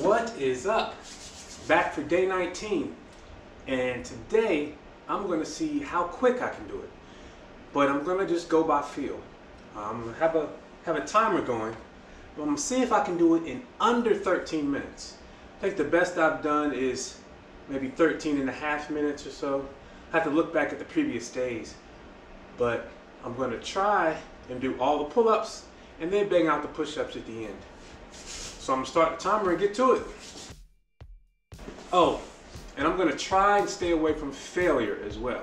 What is up? Back for day 19 and today I'm going to see how quick I can do it. But I'm going to just go by feel. Um, have a have a timer going. I'm going to see if I can do it in under 13 minutes. I think the best I've done is maybe 13 and a half minutes or so. I have to look back at the previous days. But I'm going to try and do all the pull-ups and then bang out the push-ups at the end. So I'm gonna start the timer and get to it. Oh, and I'm gonna try and stay away from failure as well.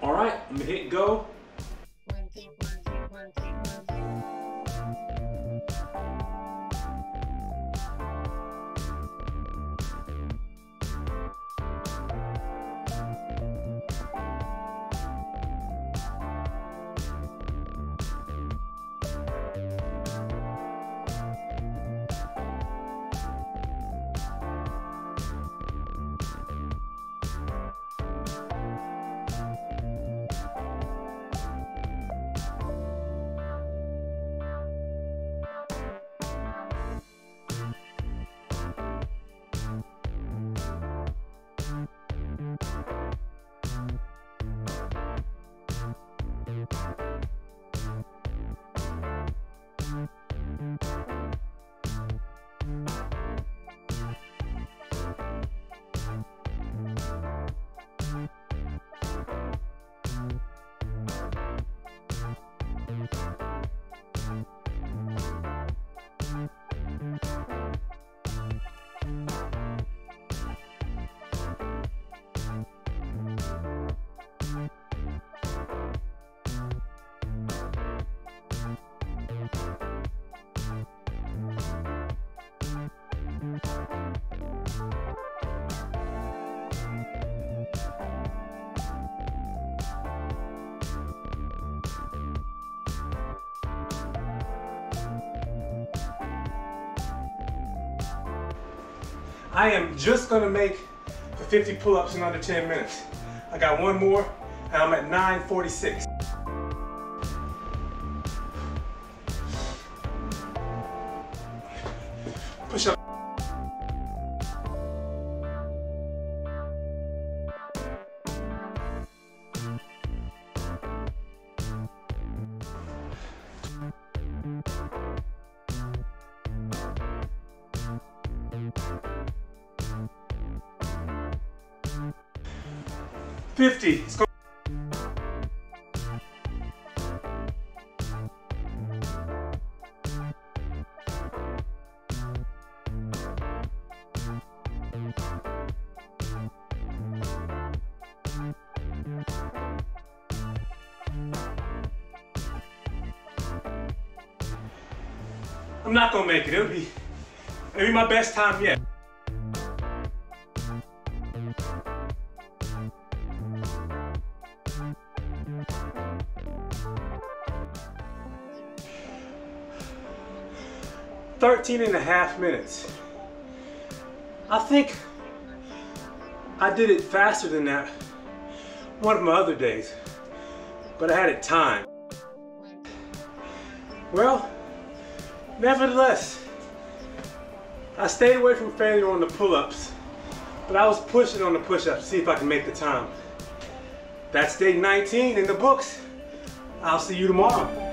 All right, I'm gonna hit go. I am just gonna make the 50 pull-ups in under 10 minutes. I got one more and I'm at 946. 50. Score. I'm not gonna make it. It'll be, it'll be my best time yet. Thirteen and a half minutes. I think I did it faster than that one of my other days, but I had it timed. Well, Nevertheless, I stayed away from failure on the pull-ups, but I was pushing on the push-ups to see if I can make the time. That's day 19 in the books. I'll see you tomorrow.